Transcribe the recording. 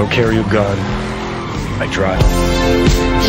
don't carry a gun. I drive.